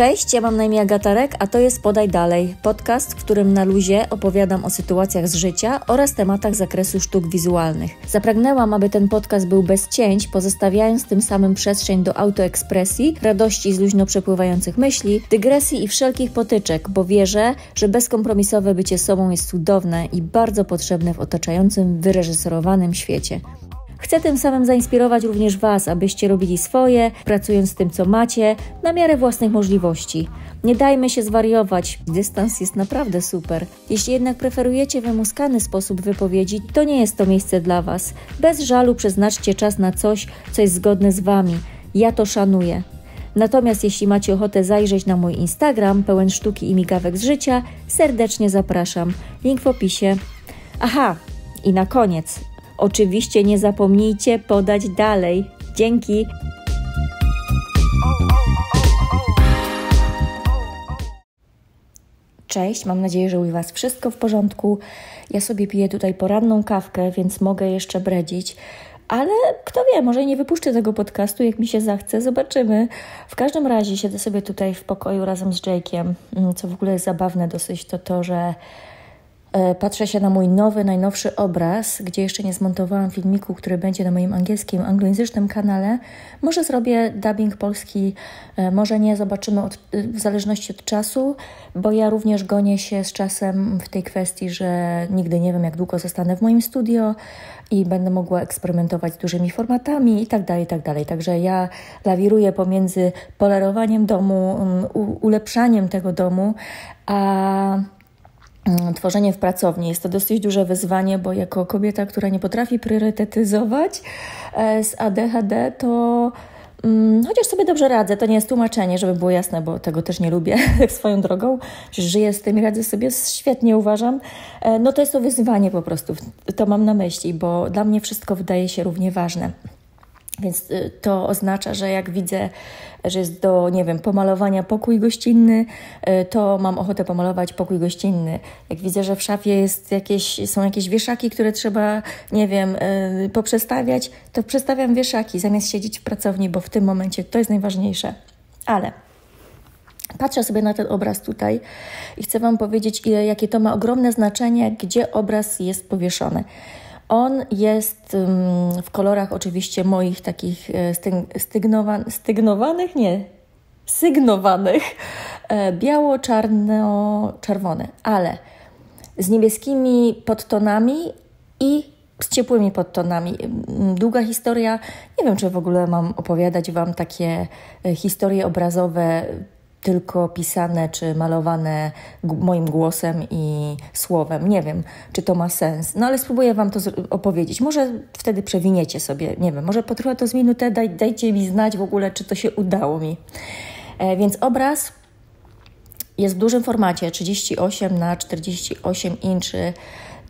Cześć, ja mam na imię Agatarek, a to jest Podaj Dalej, podcast, w którym na luzie opowiadam o sytuacjach z życia oraz tematach zakresu sztuk wizualnych. Zapragnęłam, aby ten podcast był bez cięć, pozostawiając tym samym przestrzeń do autoekspresji, radości z luźno przepływających myśli, dygresji i wszelkich potyczek, bo wierzę, że bezkompromisowe bycie sobą jest cudowne i bardzo potrzebne w otaczającym, wyreżyserowanym świecie. Chcę tym samym zainspirować również Was, abyście robili swoje, pracując z tym, co macie, na miarę własnych możliwości. Nie dajmy się zwariować, dystans jest naprawdę super. Jeśli jednak preferujecie wymuskany sposób wypowiedzi, to nie jest to miejsce dla Was. Bez żalu przeznaczcie czas na coś, co jest zgodne z Wami. Ja to szanuję. Natomiast jeśli macie ochotę zajrzeć na mój Instagram pełen sztuki i migawek z życia, serdecznie zapraszam. Link w opisie. Aha, i na koniec, Oczywiście nie zapomnijcie podać dalej. Dzięki! Cześć, mam nadzieję, że u Was wszystko w porządku. Ja sobie piję tutaj poranną kawkę, więc mogę jeszcze bredzić. Ale kto wie, może nie wypuszczę tego podcastu, jak mi się zachce, zobaczymy. W każdym razie siedzę sobie tutaj w pokoju razem z Jake'iem. Mm, co w ogóle jest zabawne dosyć, to to, że patrzę się na mój nowy, najnowszy obraz, gdzie jeszcze nie zmontowałam filmiku, który będzie na moim angielskim, anglojęzycznym kanale. Może zrobię dubbing polski, e, może nie, zobaczymy od, w zależności od czasu, bo ja również gonię się z czasem w tej kwestii, że nigdy nie wiem, jak długo zostanę w moim studio i będę mogła eksperymentować z dużymi formatami i tak dalej, tak dalej. Także ja lawiruję pomiędzy polerowaniem domu, um, ulepszaniem tego domu, a Mm, tworzenie w pracowni. Jest to dosyć duże wyzwanie, bo jako kobieta, która nie potrafi priorytetyzować e, z ADHD, to mm, chociaż sobie dobrze radzę, to nie jest tłumaczenie, żeby było jasne, bo tego też nie lubię swoją drogą. Żyję z tym i radzę sobie świetnie, uważam. E, no to jest to wyzwanie po prostu, to mam na myśli, bo dla mnie wszystko wydaje się równie ważne. Więc y, to oznacza, że jak widzę, że jest do, nie wiem, pomalowania pokój gościnny, y, to mam ochotę pomalować pokój gościnny. Jak widzę, że w szafie jest jakieś, są jakieś wieszaki, które trzeba, nie wiem, y, poprzestawiać, to przestawiam wieszaki zamiast siedzieć w pracowni, bo w tym momencie to jest najważniejsze. Ale Patrzę sobie na ten obraz tutaj i chcę Wam powiedzieć, jakie to ma ogromne znaczenie, gdzie obraz jest powieszony. On jest w kolorach oczywiście moich takich e, stygnowan stygnowanych, nie, sygnowanych, e, biało-czarno-czerwone, ale z niebieskimi podtonami i z ciepłymi podtonami. Długa historia. Nie wiem, czy w ogóle mam opowiadać Wam takie e, historie obrazowe tylko pisane czy malowane moim głosem i słowem. Nie wiem, czy to ma sens, no ale spróbuję Wam to opowiedzieć. Może wtedy przewiniecie sobie, nie wiem, może potrwa to z minutę, daj, dajcie mi znać w ogóle, czy to się udało mi. E, więc obraz jest w dużym formacie 38 na 48 inczy,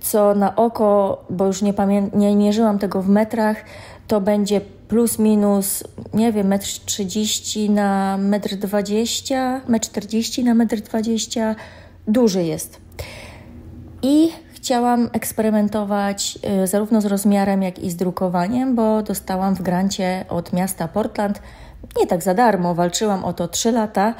co na oko, bo już nie, pamię- nie mierzyłam tego w metrach, to będzie plus minus, nie wiem, metr 30 na metr 20, metr 40 na metr 20, duży jest. I chciałam eksperymentować y, zarówno z rozmiarem, jak i z drukowaniem, bo dostałam w grancie od miasta Portland, nie tak za darmo, walczyłam o to 3 lata,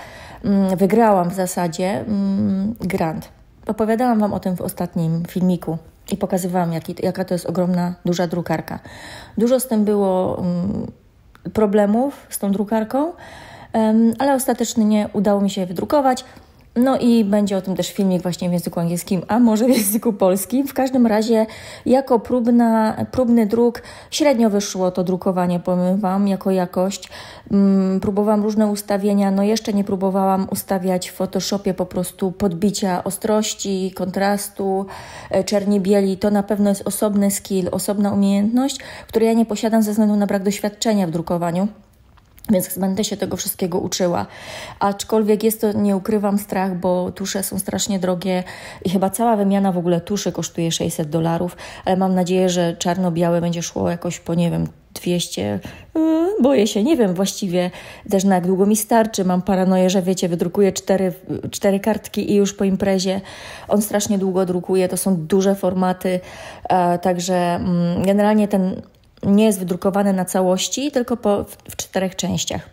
mm, wygrałam w zasadzie mm, grant. Opowiadałam Wam o tym w ostatnim filmiku i pokazywałam, jaki, jaka to jest ogromna, duża drukarka. Dużo z tym było um, problemów z tą drukarką, ale ostatecznie udało mi się wydrukować. No i będzie o tym też filmik właśnie w języku angielskim, a może w języku polskim. W każdym razie jako próbna, próbny druk średnio wyszło to drukowanie, powiem Wam, jako jakość. Mm, próbowałam różne ustawienia, no jeszcze nie próbowałam ustawiać w Photoshopie po prostu podbicia ostrości, kontrastu, e, czerni bieli. To na pewno jest osobny skill, osobna umiejętność, której ja nie posiadam ze względu na brak doświadczenia w drukowaniu. Więc będę się tego wszystkiego uczyła. Aczkolwiek jest to, nie ukrywam, strach, bo tusze są strasznie drogie i chyba cała wymiana w ogóle tuszy kosztuje 600 dolarów, ale mam nadzieję, że czarno-białe będzie szło jakoś po, nie wiem, 200. Yy, boję się, nie wiem właściwie też na jak długo mi starczy. Mam paranoję, że wiecie, wydrukuję cztery, cztery kartki i już po imprezie. On strasznie długo drukuje, to są duże formaty, także mm, generalnie ten nie jest wydrukowany na całości, tylko po, w, w czterech częściach.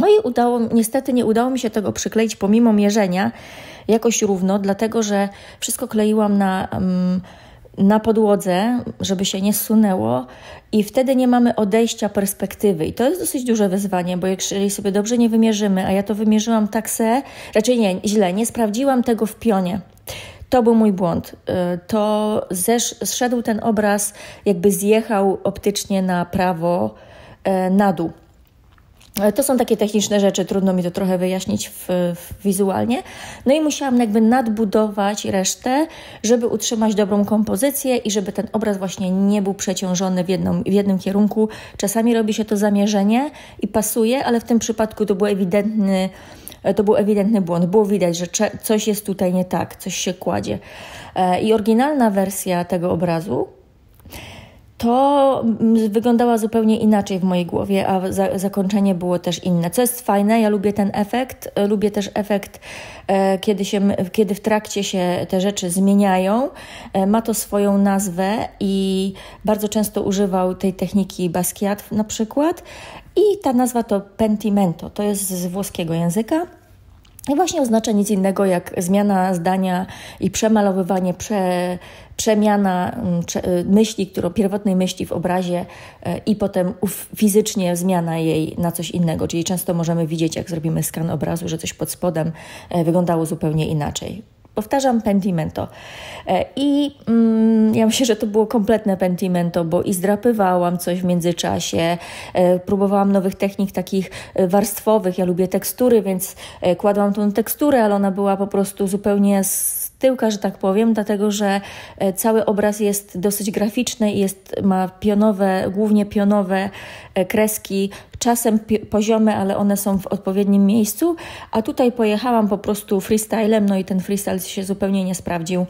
No i udało, niestety nie udało mi się tego przykleić pomimo mierzenia jakoś równo, dlatego że wszystko kleiłam na, na podłodze, żeby się nie zsunęło i wtedy nie mamy odejścia perspektywy. I to jest dosyć duże wyzwanie, bo jeżeli sobie dobrze nie wymierzymy, a ja to wymierzyłam tak se, raczej nie, źle, nie sprawdziłam tego w pionie. To był mój błąd. Y, to zszedł ten obraz, jakby zjechał optycznie na prawo, y, na dół. To są takie techniczne rzeczy, trudno mi to trochę wyjaśnić w, w wizualnie. No i musiałam jakby nadbudować resztę, żeby utrzymać dobrą kompozycję i żeby ten obraz właśnie nie był przeciążony w, jedną, w jednym kierunku. Czasami robi się to zamierzenie i pasuje, ale w tym przypadku to był ewidentny, to był ewidentny błąd. Było widać, że coś jest tutaj nie tak, coś się kładzie. E, I oryginalna wersja tego obrazu to wyglądała zupełnie inaczej w mojej głowie, a za zakończenie było też inne. Co jest fajne, ja lubię ten efekt, e, lubię też efekt, e, kiedy, się, kiedy w trakcie się te rzeczy zmieniają. E, ma to swoją nazwę i bardzo często używał tej techniki Basquiat na przykład. I ta nazwa to pentimento, to jest z włoskiego języka. I właśnie oznacza nic innego jak zmiana zdania i przemalowywanie, prze, przemiana mm, y, myśli, którą, pierwotnej myśli w obrazie y, i potem fizycznie zmiana jej na coś innego. Czyli często możemy widzieć, jak zrobimy skan obrazu, że coś pod spodem y, wyglądało zupełnie inaczej. Powtarzam pentimento. I mm, ja myślę, że to było kompletne pentimento, bo i zdrapywałam coś w międzyczasie, próbowałam nowych technik takich warstwowych. Ja lubię tekstury, więc kładłam tą teksturę, ale ona była po prostu zupełnie z tyłka, że tak powiem, dlatego że e, cały obraz jest dosyć graficzny i jest, ma pionowe, głównie pionowe e, kreski, czasem poziome, ale one są w odpowiednim miejscu, a tutaj pojechałam po prostu freestylem, no i ten freestyle się zupełnie nie sprawdził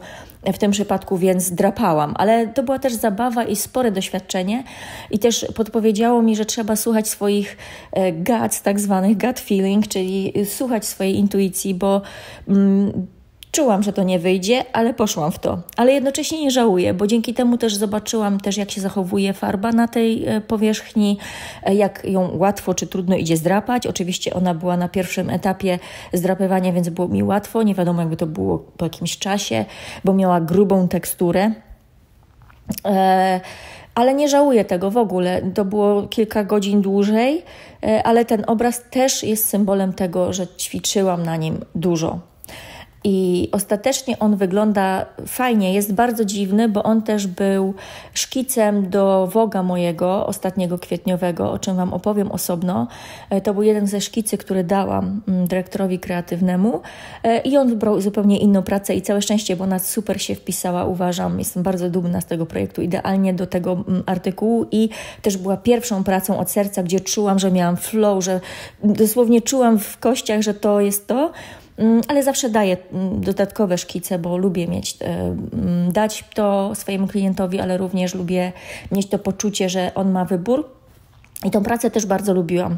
w tym przypadku, więc drapałam. Ale to była też zabawa i spore doświadczenie. I też podpowiedziało mi, że trzeba słuchać swoich e, guts, tak zwanych gut feeling, czyli słuchać swojej intuicji, bo mm, Czułam, że to nie wyjdzie, ale poszłam w to. Ale jednocześnie nie żałuję, bo dzięki temu też zobaczyłam też, jak się zachowuje farba na tej e, powierzchni, e, jak ją łatwo czy trudno idzie zdrapać. Oczywiście ona była na pierwszym etapie zdrapywania, więc było mi łatwo. Nie wiadomo, jakby to było po jakimś czasie, bo miała grubą teksturę. E, ale nie żałuję tego w ogóle. To było kilka godzin dłużej, ale ten obraz też jest symbolem tego, że ćwiczyłam na nim dużo. I ostatecznie on wygląda fajnie, jest bardzo dziwny, bo on też był szkicem do woga mojego ostatniego kwietniowego, o czym Wam opowiem osobno. E, to był jeden ze szkicy, który dałam mm, dyrektorowi kreatywnemu e, i on wybrał zupełnie inną pracę i całe szczęście, bo ona super się wpisała, uważam. Jestem bardzo dumna z tego projektu, idealnie do tego mm, artykułu i też była pierwszą pracą od serca, gdzie czułam, że miałam flow, że dosłownie czułam w kościach, że to jest to. Mm, ale zawsze daję mm, dodatkowe szkice, bo lubię mieć, e, mm, dać to swojemu klientowi, ale również lubię mieć to poczucie, że on ma wybór. I tą pracę też bardzo lubiłam.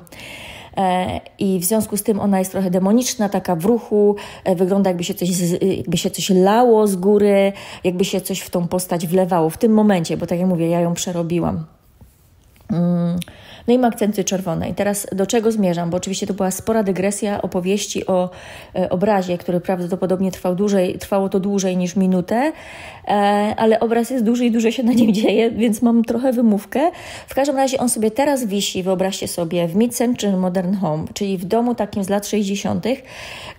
E, I w związku z tym ona jest trochę demoniczna, taka w ruchu, e, wygląda jakby się coś, jakby się coś lało z góry, jakby się coś w tą postać wlewało w tym momencie, bo tak jak mówię, ja ją przerobiłam. No i akcenty czerwone. I teraz do czego zmierzam? Bo oczywiście to była spora dygresja opowieści o e, obrazie, który prawdopodobnie trwał dłużej, trwało to dłużej niż minutę, e, ale obraz jest duży i dużo się na nim dzieje, więc mam trochę wymówkę. W każdym razie on sobie teraz wisi, wyobraźcie sobie, w Mid-Century Modern Home, czyli w domu takim z lat 60.,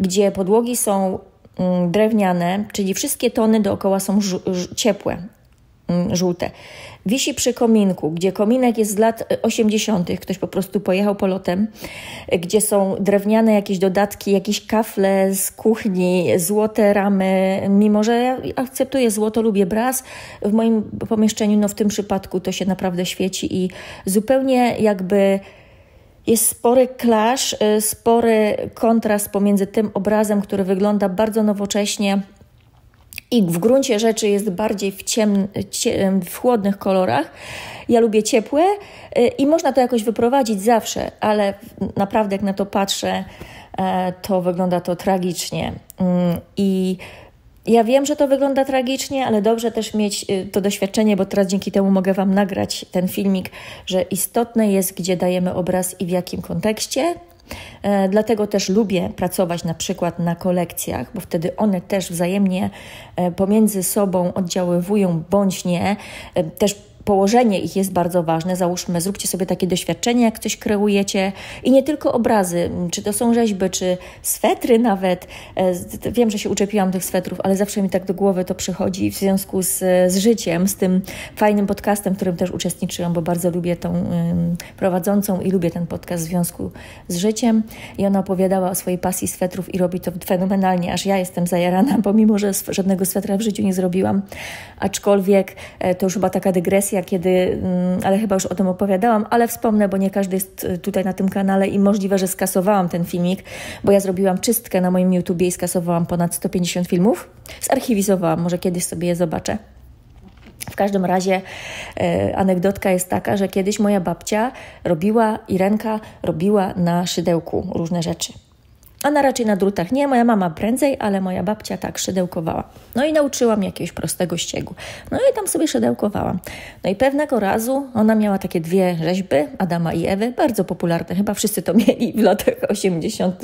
gdzie podłogi są mm, drewniane, czyli wszystkie tony dookoła są ciepłe, mm, żółte. Wisi przy kominku, gdzie kominek jest z lat 80., ktoś po prostu pojechał polotem, gdzie są drewniane jakieś dodatki, jakieś kafle z kuchni, złote ramy. Mimo, że ja akceptuję złoto, lubię braz, w moim pomieszczeniu, no w tym przypadku to się naprawdę świeci i zupełnie jakby jest spory clash, y, spory kontrast pomiędzy tym obrazem, który wygląda bardzo nowocześnie, i w gruncie rzeczy jest bardziej w, ciem, w chłodnych kolorach. Ja lubię ciepłe y, i można to jakoś wyprowadzić zawsze, ale naprawdę jak na to patrzę, e, to wygląda to tragicznie. Mm, I ja wiem, że to wygląda tragicznie, ale dobrze też mieć y, to doświadczenie, bo teraz dzięki temu mogę Wam nagrać ten filmik, że istotne jest, gdzie dajemy obraz i w jakim kontekście. E, dlatego też lubię pracować na przykład na kolekcjach, bo wtedy one też wzajemnie e, pomiędzy sobą oddziaływują bądź nie. E, też położenie ich jest bardzo ważne. Załóżmy, zróbcie sobie takie doświadczenie, jak coś kreujecie i nie tylko obrazy, czy to są rzeźby, czy swetry nawet. E, wiem, że się uczepiłam tych swetrów, ale zawsze mi tak do głowy to przychodzi w związku z, z życiem, z tym fajnym podcastem, w którym też uczestniczyłam, bo bardzo lubię tą um, prowadzącą i lubię ten podcast w związku z życiem. I ona opowiadała o swojej pasji swetrów i robi to fenomenalnie, aż ja jestem zajarana, pomimo, że żadnego swetra w życiu nie zrobiłam. Aczkolwiek e, to już chyba taka dygresja, kiedy, mm, ale chyba już o tym opowiadałam, ale wspomnę, bo nie każdy jest y, tutaj na tym kanale i możliwe, że skasowałam ten filmik, bo ja zrobiłam czystkę na moim YouTubie i skasowałam ponad 150 filmów. Zarchiwizowałam, może kiedyś sobie je zobaczę. W każdym razie e, anegdotka jest taka, że kiedyś moja babcia robiła, Irenka robiła na szydełku różne rzeczy. Ona raczej na drutach nie, moja mama prędzej, ale moja babcia tak szydełkowała. No i nauczyłam jakiegoś prostego ściegu. No i tam sobie szydełkowałam. No i pewnego razu ona miała takie dwie rzeźby, Adama i Ewy, bardzo popularne, chyba wszyscy to mieli w latach 80.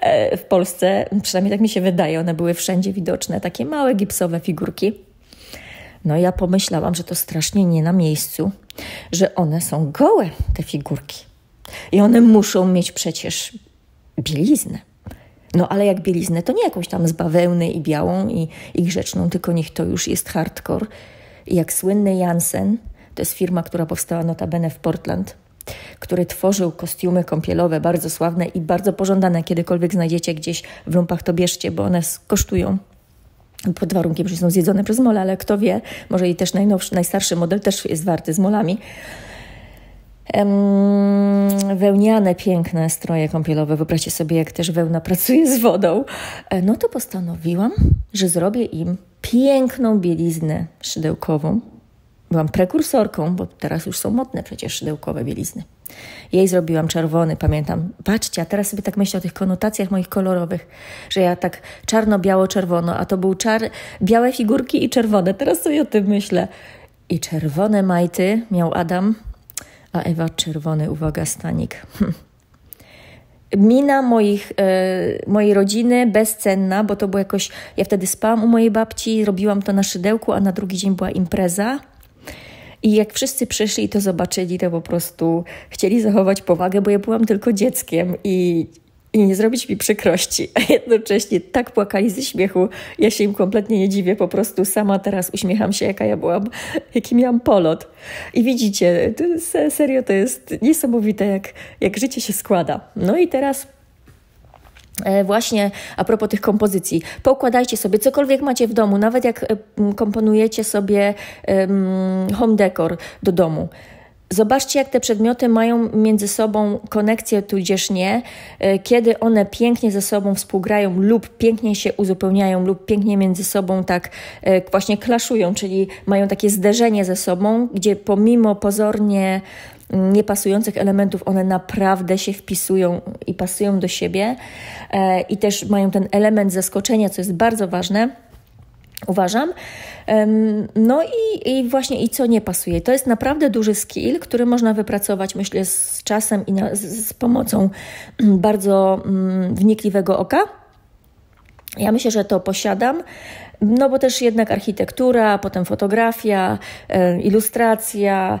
E, w Polsce, przynajmniej tak mi się wydaje, one były wszędzie widoczne, takie małe gipsowe figurki. No ja pomyślałam, że to strasznie nie na miejscu, że one są gołe, te figurki. I one muszą mieć przecież bieliznę. No ale jak bieliznę, to nie jakąś tam z bawełny i białą i, i grzeczną, tylko niech to już jest hardcore. I jak słynny Jansen, to jest firma, która powstała notabene w Portland, który tworzył kostiumy kąpielowe bardzo sławne i bardzo pożądane. Kiedykolwiek znajdziecie gdzieś w lumpach, to bierzcie, bo one kosztują pod warunkiem, że są zjedzone przez mole, ale kto wie, może i też najnowszy, najstarszy model też jest warty z molami wełniane, piękne stroje kąpielowe. Wyobraźcie sobie, jak też wełna pracuje z wodą. E, no to postanowiłam, że zrobię im piękną bieliznę szydełkową. Byłam prekursorką, bo teraz już są modne przecież szydełkowe bielizny. Jej zrobiłam czerwony, pamiętam. Patrzcie, a teraz sobie tak myślę o tych konotacjach moich kolorowych, że ja tak czarno-biało-czerwono, a to był czar, białe figurki i czerwone. Teraz sobie o tym myślę. I czerwone majty miał Adam, a Ewa czerwony, uwaga, stanik. Mina moich, e, mojej rodziny bezcenna, bo to było jakoś. Ja wtedy spałam u mojej babci, robiłam to na szydełku, a na drugi dzień była impreza. I jak wszyscy przyszli i to zobaczyli, to po prostu chcieli zachować powagę, bo ja byłam tylko dzieckiem i i nie zrobić mi przykrości, a jednocześnie tak płakali ze śmiechu. Ja się im kompletnie nie dziwię, po prostu sama teraz uśmiecham się, jaka ja byłam, jaki miałam polot. I widzicie, to serio to jest niesamowite, jak, jak życie się składa. No i teraz e, Właśnie a propos tych kompozycji, poukładajcie sobie cokolwiek macie w domu, nawet jak e, komponujecie sobie home decor do domu. Zobaczcie, jak te przedmioty mają między sobą konekcję, tudzież nie, e, kiedy one pięknie ze sobą współgrają lub pięknie się uzupełniają, lub pięknie między sobą tak e, właśnie klaszują, czyli mają takie zderzenie ze sobą, gdzie pomimo pozornie mm, niepasujących elementów, one naprawdę się wpisują i pasują do siebie e, i też mają ten element zaskoczenia, co jest bardzo ważne uważam. No i, i, właśnie i co nie pasuje. To jest naprawdę duży skill, który można wypracować, myślę, z czasem i na, z, z, pomocą bardzo mm, wnikliwego oka. Ja myślę, że to posiadam, no bo też jednak architektura, potem fotografia, ilustracja,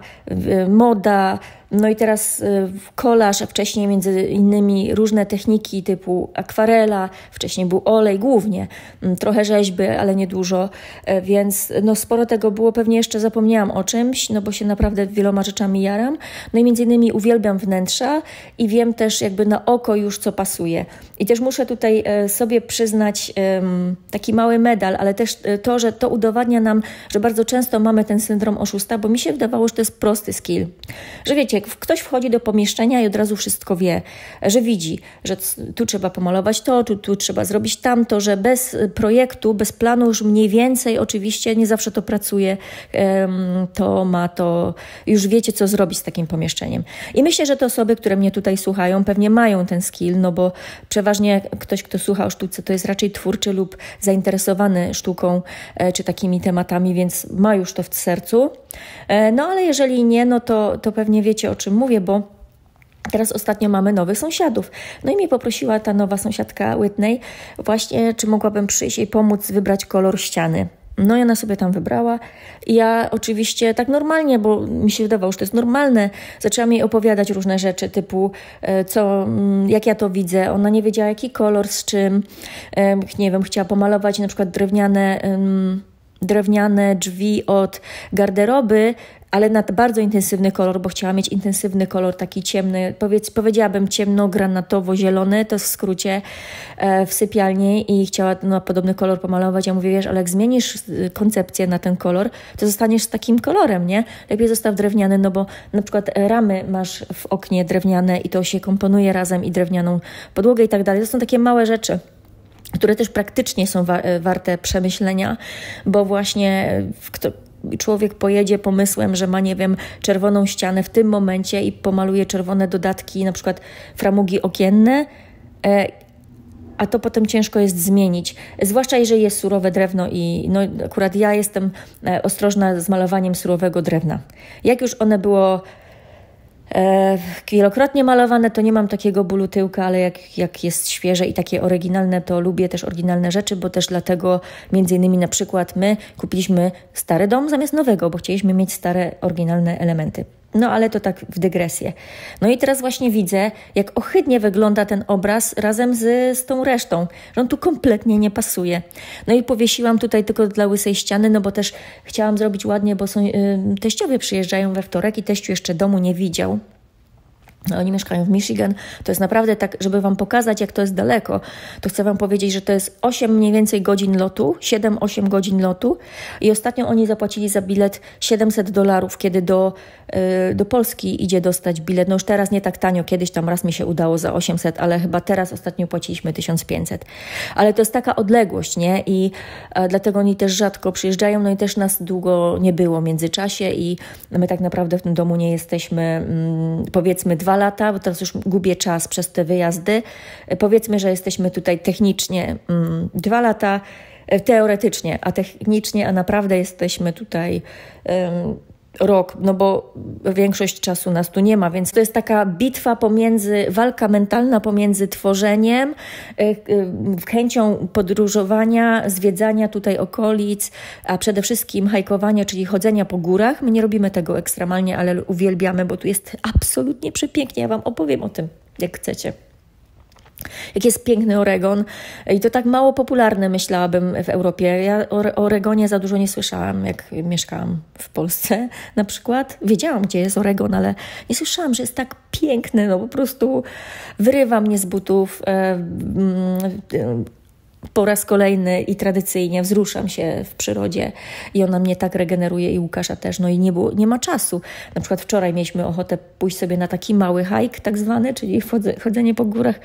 moda, no i teraz y, kolaż, a wcześniej między innymi różne techniki typu akwarela, wcześniej był olej głównie, mm, trochę rzeźby, ale nie dużo, e, więc no sporo tego było, pewnie jeszcze zapomniałam o czymś, no bo się naprawdę wieloma rzeczami jaram. No i między innymi uwielbiam wnętrza i wiem też jakby na oko już co pasuje. I też muszę tutaj e, sobie przyznać taki mały medal, ale też e, to, że to udowadnia nam, że bardzo często mamy ten syndrom oszusta, bo mi się wydawało, że to jest prosty skill. Że wiecie, ktoś wchodzi do pomieszczenia i od razu wszystko wie, że widzi, że tu trzeba pomalować to, tu, tu trzeba zrobić tamto, że bez projektu, bez planu już mniej więcej, oczywiście nie zawsze to pracuje, to ma to, już wiecie, co zrobić z takim pomieszczeniem. I myślę, że te osoby, które mnie tutaj słuchają, pewnie mają ten skill, no bo przeważnie ktoś, kto słucha o sztuce, to jest raczej twórczy lub zainteresowany sztuką e, czy takimi tematami, więc ma już to w sercu. E, no ale jeżeli nie, no to, to pewnie wiecie o czym mówię, bo Teraz ostatnio mamy nowych sąsiadów. No i mnie poprosiła ta nowa sąsiadka Whitney, właśnie, czy mogłabym przyjść i pomóc wybrać kolor ściany. No i ona sobie tam wybrała. Ja oczywiście tak normalnie, bo mi się wydawało, że to jest normalne, zaczęłam jej opowiadać różne rzeczy, typu e, co, mm, jak ja to widzę. Ona nie wiedziała, jaki kolor, z czym. Nie wiem, chciała pomalować na przykład drewniane drewniane drzwi od garderoby, ale na bardzo intensywny kolor, bo chciała mieć intensywny kolor, taki ciemny, powiedz, powiedziałabym ciemno-granatowo-zielony, to w skrócie e, w sypialni i chciała no, podobny kolor pomalować. Ja mówię, wiesz, ale jak zmienisz y, koncepcję na ten kolor, to zostaniesz z takim kolorem, nie? Lepiej zostaw drewniany, no bo na przykład ramy masz w oknie drewniane i to się komponuje razem i drewnianą podłogę i tak dalej. To są takie małe rzeczy które też praktycznie są wa warte przemyślenia, bo właśnie kto, człowiek pojedzie pomysłem, że ma, nie wiem, czerwoną ścianę w tym momencie i pomaluje czerwone dodatki, na przykład framugi okienne, e, a to potem ciężko jest zmienić. Zwłaszcza jeżeli jest surowe drewno i no, akurat ja jestem e, ostrożna z malowaniem surowego drewna. Jak już one było e, wielokrotnie malowane, to nie mam takiego bólu tyłka, ale jak, jak jest świeże i takie oryginalne, to lubię też oryginalne rzeczy, bo też dlatego między innymi na przykład my kupiliśmy stary dom zamiast nowego, bo chcieliśmy mieć stare, oryginalne elementy. No ale to tak w dygresję. No i teraz właśnie widzę, jak ohydnie wygląda ten obraz razem z, z tą resztą, że on tu kompletnie nie pasuje. No i powiesiłam tutaj tylko dla łysej ściany, no bo też chciałam zrobić ładnie, bo są, y, teściowie przyjeżdżają we wtorek i teściu jeszcze domu nie widział. Oni mieszkają w Michigan. To jest naprawdę tak, żeby Wam pokazać, jak to jest daleko, to chcę Wam powiedzieć, że to jest 8 mniej więcej godzin lotu, 7-8 godzin lotu i ostatnio oni zapłacili za bilet 700 dolarów, kiedy do, yy, do Polski idzie dostać bilet. No już teraz nie tak tanio, kiedyś tam raz mi się udało za 800, ale chyba teraz ostatnio płaciliśmy 1500. Ale to jest taka odległość, nie? I e, dlatego oni też rzadko przyjeżdżają, no i też nas długo nie było w międzyczasie i my tak naprawdę w tym domu nie jesteśmy, mm, powiedzmy, dwa lata, bo teraz już gubię czas przez te wyjazdy. Powiedzmy, że jesteśmy tutaj technicznie mm, dwa lata, e, teoretycznie, a technicznie, a naprawdę jesteśmy tutaj rok, no bo większość czasu nas tu nie ma, więc to jest taka bitwa pomiędzy, walka mentalna pomiędzy tworzeniem, e, e, chęcią podróżowania, zwiedzania tutaj okolic, a przede wszystkim hajkowania, czyli chodzenia po górach. My nie robimy tego ekstremalnie, ale uwielbiamy, bo tu jest absolutnie przepięknie. Ja Wam opowiem o tym, jak chcecie. Jak jest piękny Oregon i to tak mało popularne myślałabym w Europie. Ja o Oregonie za dużo nie słyszałam, jak mieszkałam w Polsce na przykład. Wiedziałam, gdzie jest Oregon, ale nie słyszałam, że jest tak piękny. No po prostu wyrywa mnie z butów. E, po raz kolejny i tradycyjnie wzruszam się w przyrodzie i ona mnie tak regeneruje i Łukasza też, no i nie, było, nie ma czasu. Na przykład wczoraj mieliśmy ochotę pójść sobie na taki mały hike tak zwany, czyli chodzenie po górach,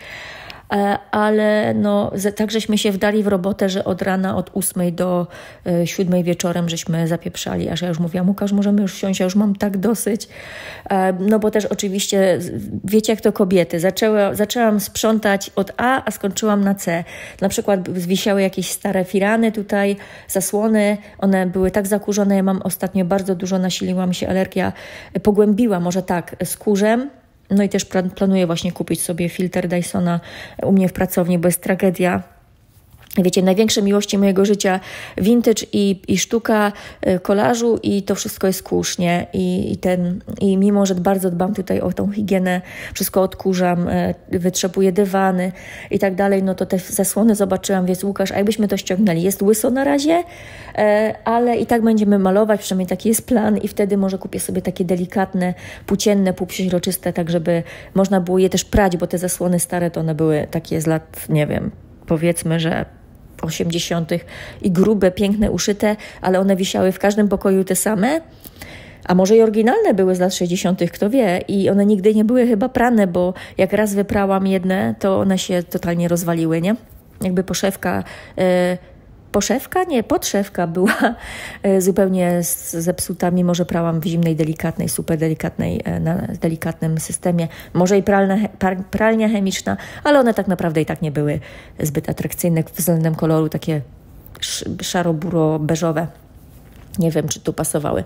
ale no, tak żeśmy się wdali w robotę, że od rana od ósmej do e, siódmej wieczorem żeśmy zapieprzali, aż ja już mówiłam, Łukasz, możemy już wsiąść, ja już mam tak dosyć. E, no bo też oczywiście, wiecie jak to kobiety, Zaczęła, zaczęłam sprzątać od A, a skończyłam na C. Na przykład wisiały jakieś stare firany tutaj, zasłony, one były tak zakurzone, ja mam ostatnio bardzo dużo, nasiliłam się alergia, pogłębiła może tak, z kurzem, no i też planuję właśnie kupić sobie filtr Dysona u mnie w pracowni, bo jest tragedia wiecie, największe miłości mojego życia, vintage i, i sztuka y, kolażu i to wszystko jest kurz, nie? I, i, ten, I mimo, że bardzo dbam tutaj o tą higienę, wszystko odkurzam, y, wytrzepuję dywany i tak dalej, no to te zasłony zobaczyłam, więc Łukasz, a jakbyśmy to ściągnęli? Jest łyso na razie, e, ale i tak będziemy malować, przynajmniej taki jest plan i wtedy może kupię sobie takie delikatne, płócienne, półprzeźroczyste, tak żeby można było je też prać, bo te zasłony stare to one były takie z lat, nie wiem, powiedzmy, że 80. i grube, piękne, uszyte, ale one wisiały w każdym pokoju te same. A może i oryginalne były z lat 60., kto wie, i one nigdy nie były chyba prane, bo jak raz wyprałam jedne, to one się totalnie rozwaliły, nie? Jakby poszewka. Yy, poszewka, nie, podszewka była e, zupełnie zepsuta, mimo że prałam w zimnej, delikatnej, super delikatnej, e, na delikatnym systemie. Może i pralna, pralnia chemiczna, ale one tak naprawdę i tak nie były zbyt atrakcyjne względem koloru, takie szaro-buro-beżowe. Nie wiem, czy tu pasowały.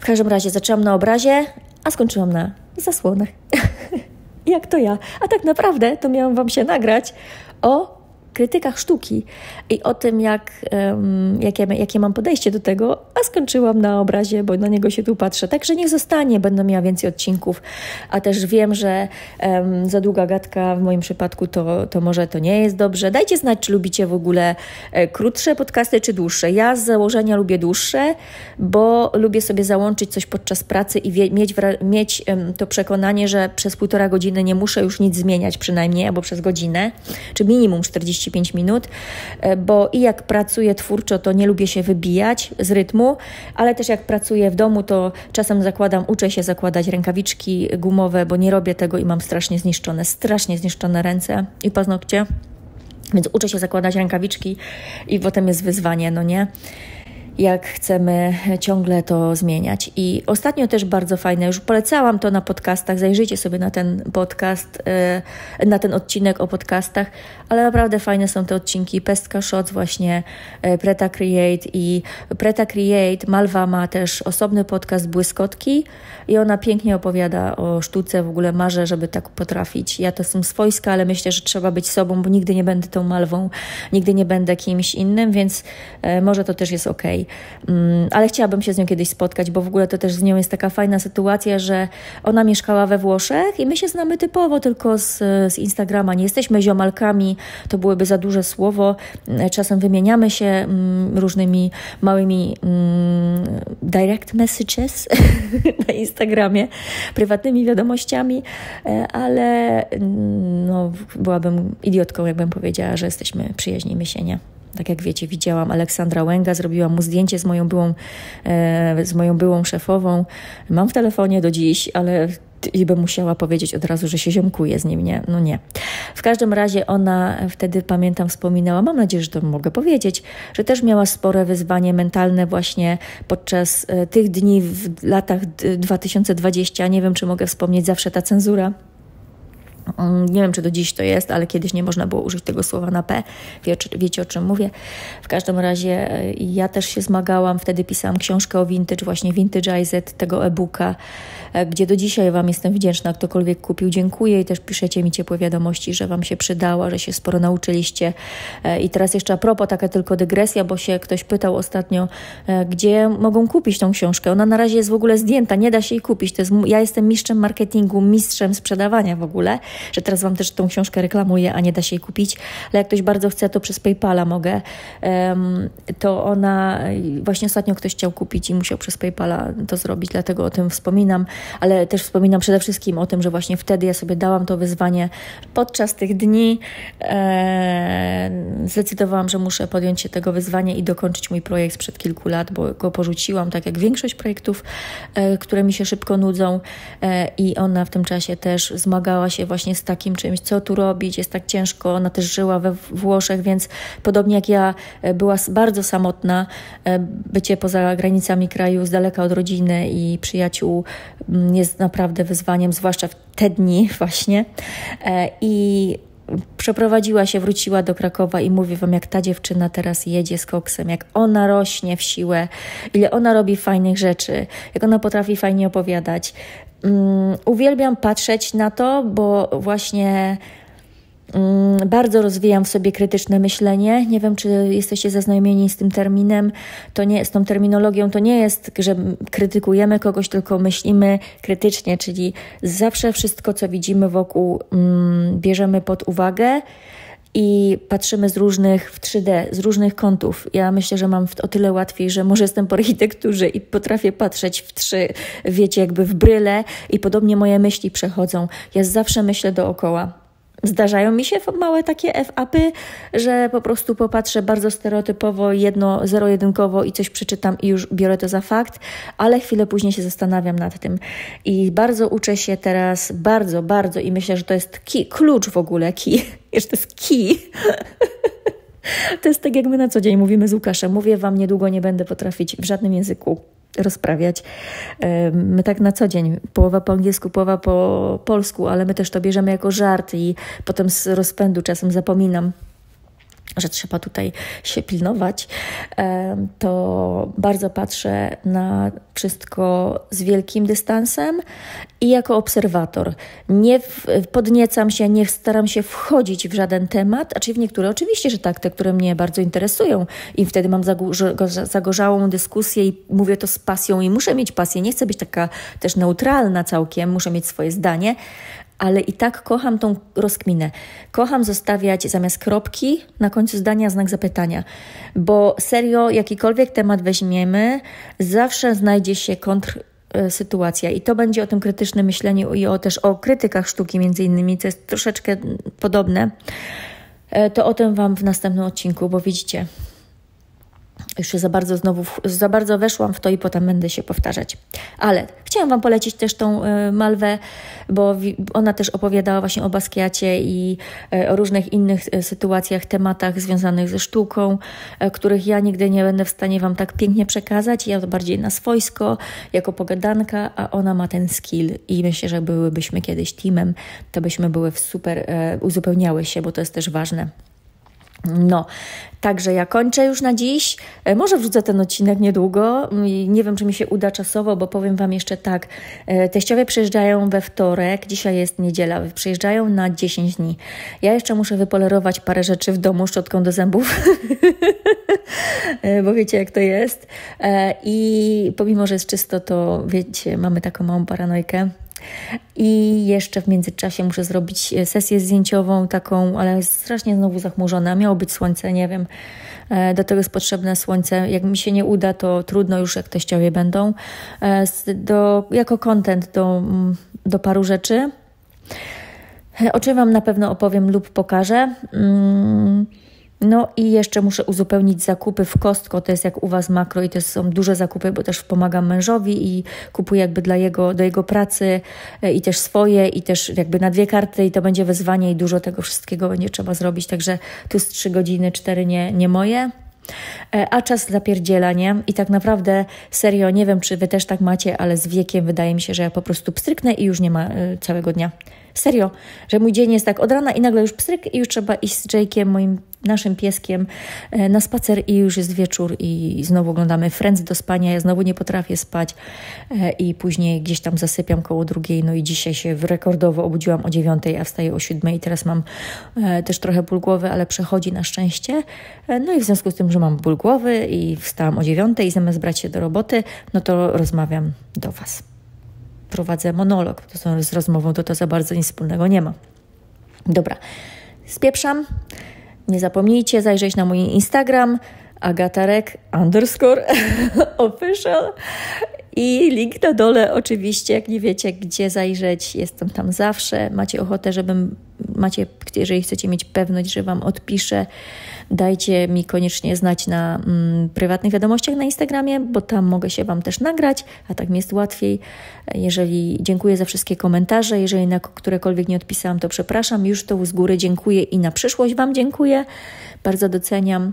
W każdym razie zaczęłam na obrazie, a skończyłam na zasłonach. jak to ja. A tak naprawdę to miałam Wam się nagrać o krytykach sztuki i o tym, jak, um, jakie, jakie mam podejście do tego, a skończyłam na obrazie, bo na niego się tu patrzę. Także niech zostanie, będę miała więcej odcinków, a też wiem, że um, za długa gadka w moim przypadku to, to może to nie jest dobrze. Dajcie znać, czy lubicie w ogóle e, krótsze podcasty, czy dłuższe. Ja z założenia lubię dłuższe, bo lubię sobie załączyć coś podczas pracy i wie, mieć, mieć um, to przekonanie, że przez półtora godziny nie muszę już nic zmieniać przynajmniej, albo przez godzinę, czy minimum 40 45 minut, e, bo i jak pracuję twórczo, to nie lubię się wybijać z rytmu, ale też jak pracuję w domu, to czasem zakładam, uczę się zakładać rękawiczki gumowe, bo nie robię tego i mam strasznie zniszczone, strasznie zniszczone ręce i paznokcie. Więc uczę się zakładać rękawiczki i potem jest wyzwanie, no nie? Jak chcemy ciągle to zmieniać. I ostatnio też bardzo fajne, już polecałam to na podcastach, zajrzyjcie sobie na ten podcast, e, na ten odcinek o podcastach, ale naprawdę fajne są te odcinki Pestka Shots, właśnie e, Preta Create i Preta Create, Malwa ma też osobny podcast Błyskotki i ona pięknie opowiada o sztuce, w ogóle marzę, żeby tak potrafić. Ja to jestem swojska, ale myślę, że trzeba być sobą, bo nigdy nie będę tą Malwą, nigdy nie będę kimś innym, więc e, może to też jest ok. Mm, ale chciałabym się z nią kiedyś spotkać, bo w ogóle to też z nią jest taka fajna sytuacja, że ona mieszkała we Włoszech i my się znamy typowo tylko z, z Instagrama. Nie jesteśmy ziomalkami, to byłoby za duże słowo. Mm, czasem wymieniamy się mm, różnymi małymi direct messages na Instagramie, prywatnymi wiadomościami, e, ale no, byłabym idiotką, jakbym powiedziała, że jesteśmy przyjaźnimy się, nie? Tak jak wiecie, widziałam Aleksandra Łęga, zrobiłam mu zdjęcie z moją byłą, e, z moją byłą szefową. Mam w telefonie do dziś, ale i bym musiała powiedzieć od razu, że się ziomkuje z nim, nie? No nie. W każdym razie ona wtedy, pamiętam, wspominała, mam nadzieję, że to mogę powiedzieć, że też miała spore wyzwanie mentalne właśnie podczas e, tych dni w latach 2020. Nie wiem, czy mogę wspomnieć zawsze ta cenzura nie wiem, czy do dziś to jest, ale kiedyś nie można było użyć tego słowa na P. Wie, wiecie, o czym mówię. W każdym razie e, ja też się zmagałam. Wtedy pisałam książkę o vintage, właśnie Vintage IZ, tego e-booka, e, gdzie do dzisiaj Wam jestem wdzięczna. Ktokolwiek kupił, dziękuję i też piszecie mi ciepłe wiadomości, że Wam się przydała, że się sporo nauczyliście. E, I teraz jeszcze a propos, taka tylko dygresja, bo się ktoś pytał ostatnio, gdzie mogą kupić tą książkę. Ona na razie jest w ogóle zdjęta, nie da się jej kupić. To jest, ja jestem mistrzem marketingu, mistrzem sprzedawania w ogóle że teraz Wam też tą książkę reklamuję, a nie da się jej kupić, ale jak ktoś bardzo chce, to przez PayPala mogę. To ona, właśnie ostatnio ktoś chciał kupić i musiał przez PayPala to zrobić, dlatego o tym wspominam, ale też wspominam przede wszystkim o tym, że właśnie wtedy ja sobie dałam to wyzwanie. Podczas tych dni e, zdecydowałam, że muszę podjąć się tego wyzwania i dokończyć mój projekt sprzed kilku lat, bo go porzuciłam, tak jak większość projektów, e, które mi się szybko nudzą e, i ona w tym czasie też zmagała się właśnie z takim czymś, co tu robić, jest tak ciężko. Ona też żyła we Włoszech, więc podobnie jak ja, e, była bardzo samotna. E, bycie poza granicami kraju, z daleka od rodziny i przyjaciół mm, jest naprawdę wyzwaniem, zwłaszcza w te dni właśnie. E, I przeprowadziła się, wróciła do Krakowa i mówię wam, jak ta dziewczyna teraz jedzie z koksem, jak ona rośnie w siłę, ile ona robi fajnych rzeczy, jak ona potrafi fajnie opowiadać. Um, uwielbiam patrzeć na to, bo właśnie um, bardzo rozwijam w sobie krytyczne myślenie. Nie wiem, czy jesteście zaznajomieni z tym terminem, to nie, z tą terminologią. To nie jest, że krytykujemy kogoś, tylko myślimy krytycznie, czyli zawsze wszystko, co widzimy wokół, um, bierzemy pod uwagę i patrzymy z różnych, w 3D, z różnych kątów. Ja myślę, że mam o tyle łatwiej, że może jestem po architekturze i potrafię patrzeć w trzy, wiecie, jakby w bryle i podobnie moje myśli przechodzą. Ja zawsze myślę dookoła. Zdarzają mi się małe takie F-upy, że po prostu popatrzę bardzo stereotypowo, jedno, zero-jedynkowo i coś przeczytam i już biorę to za fakt, ale chwilę później się zastanawiam nad tym. I bardzo uczę się teraz, bardzo, bardzo i myślę, że to jest key, klucz w ogóle, key, że to jest key. To jest tak, jak my na co dzień mówimy z Łukaszem. Mówię Wam, niedługo nie będę potrafić w żadnym języku rozprawiać. My tak na co dzień, połowa po angielsku, połowa po polsku, ale my też to bierzemy jako żart i potem z rozpędu czasem zapominam że trzeba tutaj się pilnować, to bardzo patrzę na wszystko z wielkim dystansem i jako obserwator. Nie podniecam się, nie staram się wchodzić w żaden temat, a czy w niektóre oczywiście, że tak, te, które mnie bardzo interesują i wtedy mam zagorzałą dyskusję i mówię to z pasją i muszę mieć pasję, nie chcę być taka też neutralna całkiem, muszę mieć swoje zdanie, ale i tak kocham tą rozkminę. Kocham zostawiać zamiast kropki na końcu zdania znak zapytania, bo serio, jakikolwiek temat weźmiemy, zawsze znajdzie się kontr sytuacja i to będzie o tym krytycznym myśleniu i o też o krytykach sztuki między innymi, co jest troszeczkę podobne. E, to o tym Wam w następnym odcinku, bo widzicie, już za bardzo znowu, za bardzo weszłam w to i potem będę się powtarzać. Ale chciałam Wam polecić też tą y, Malwę, bo ona też opowiadała właśnie o Basquiacie i y, o różnych innych y, sytuacjach, tematach związanych ze sztuką, których ja nigdy nie będę w stanie Wam tak pięknie przekazać. Ja to bardziej na swojsko, jako pogadanka, a ona ma ten skill i myślę, że byłybyśmy kiedyś teamem, to byśmy były super, uzupełniały się, bo to jest też ważne. No, także ja kończę już na dziś. E, może wrzucę ten odcinek niedługo. Nie wiem, czy mi się uda czasowo, bo powiem Wam jeszcze tak. E, teściowie przyjeżdżają we wtorek, dzisiaj jest niedziela, przyjeżdżają na 10 dni. Ja jeszcze muszę wypolerować parę rzeczy w domu szczotką do zębów, e, bo wiecie jak to jest. I pomimo, że jest czysto, to wiecie, mamy taką małą paranojkę i jeszcze w międzyczasie muszę zrobić e, sesję zdjęciową taką, ale jest strasznie znowu zachmurzona. Miało być słońce, nie wiem. E, do tego jest potrzebne słońce. Jak mi się nie uda, to trudno już, jak teściowie będą. E, do, jako content do, mm, do paru rzeczy. O czym Wam na pewno opowiem lub pokażę. Mm, no i jeszcze muszę uzupełnić zakupy w Kostko, to jest jak u Was makro i to są duże zakupy, bo też pomagam mężowi i kupuję jakby dla jego, do jego pracy e, i też swoje i też jakby na dwie karty i to będzie wyzwanie i dużo tego wszystkiego będzie trzeba zrobić, także tu z trzy godziny, cztery nie, nie moje. E, a czas zapierdziela, nie? I tak naprawdę serio, nie wiem, czy wy też tak macie, ale z wiekiem wydaje mi się, że ja po prostu pstryknę i już nie ma y, całego dnia. Serio, że mój dzień jest tak od rana i nagle już pstryk i już trzeba iść z Jake'iem, moim naszym pieskiem, e, na spacer i już jest wieczór i znowu oglądamy Friends do spania. Ja znowu nie potrafię spać e, i później gdzieś tam zasypiam koło drugiej. No i dzisiaj się rekordowo obudziłam o dziewiątej, a wstaję o siódmej i teraz mam e, też trochę ból głowy, ale przechodzi na szczęście. No i w związku z tym, że mam ból głowy i wstałam o dziewiątej i zamiast brać się do roboty, no to rozmawiam do Was. Prowadzę monolog, to z rozmową to to za bardzo nic wspólnego nie ma. Dobra, spieprzam. Nie zapomnijcie zajrzeć na mój Instagram agatarek underscore official i link na dole oczywiście, jak nie wiecie gdzie zajrzeć, jestem tam zawsze. Macie ochotę, żebym, macie, jeżeli chcecie mieć pewność, że Wam odpiszę, dajcie mi koniecznie znać na mm, prywatnych wiadomościach na Instagramie, bo tam mogę się Wam też nagrać, a tak mi jest łatwiej. Jeżeli dziękuję za wszystkie komentarze, jeżeli na którekolwiek nie odpisałam, to przepraszam, już to z góry dziękuję i na przyszłość Wam dziękuję, bardzo doceniam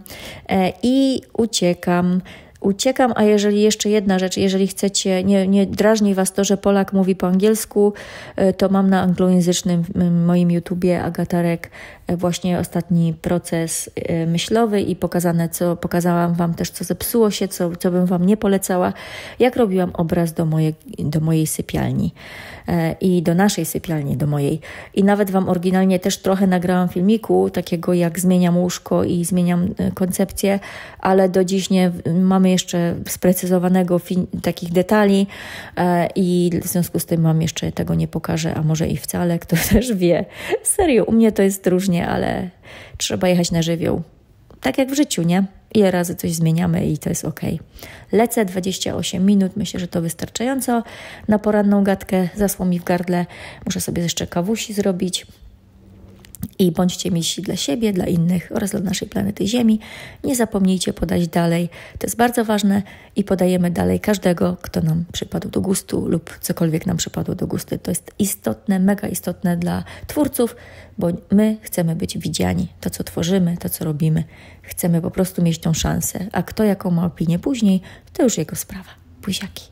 e, i uciekam uciekam, a jeżeli jeszcze jedna rzecz, jeżeli chcecie, nie, nie drażni Was to, że Polak mówi po angielsku, e, to mam na anglojęzycznym moim YouTubie Agatarek właśnie ostatni proces e, myślowy i pokazane, co pokazałam Wam też, co zepsuło się, co, co bym Wam nie polecała, jak robiłam obraz do, moje, do mojej sypialni i do naszej sypialni, do mojej. I nawet Wam oryginalnie też trochę nagrałam filmiku, takiego jak zmieniam łóżko i zmieniam koncepcję, ale do dziś nie mamy jeszcze sprecyzowanego takich detali e, i w związku z tym mam jeszcze tego nie pokażę, a może i wcale, kto też wie. Serio, u mnie to jest różnie, ale trzeba jechać na żywioł. Tak jak w życiu, nie? Ile razy coś zmieniamy i to jest ok. Lecę 28 minut, myślę, że to wystarczająco na poranną gadkę. Zasło mi w gardle, muszę sobie jeszcze kawusi zrobić i bądźcie misi dla siebie, dla innych oraz dla naszej planety Ziemi. Nie zapomnijcie podać dalej, to jest bardzo ważne i podajemy dalej każdego, kto nam przypadł do gustu lub cokolwiek nam przypadło do gustu. To jest istotne, mega istotne dla twórców, bo my chcemy być widziani. To, co tworzymy, to, co robimy, chcemy po prostu mieć tą szansę. A kto jaką ma opinię później, to już jego sprawa. Buziaki.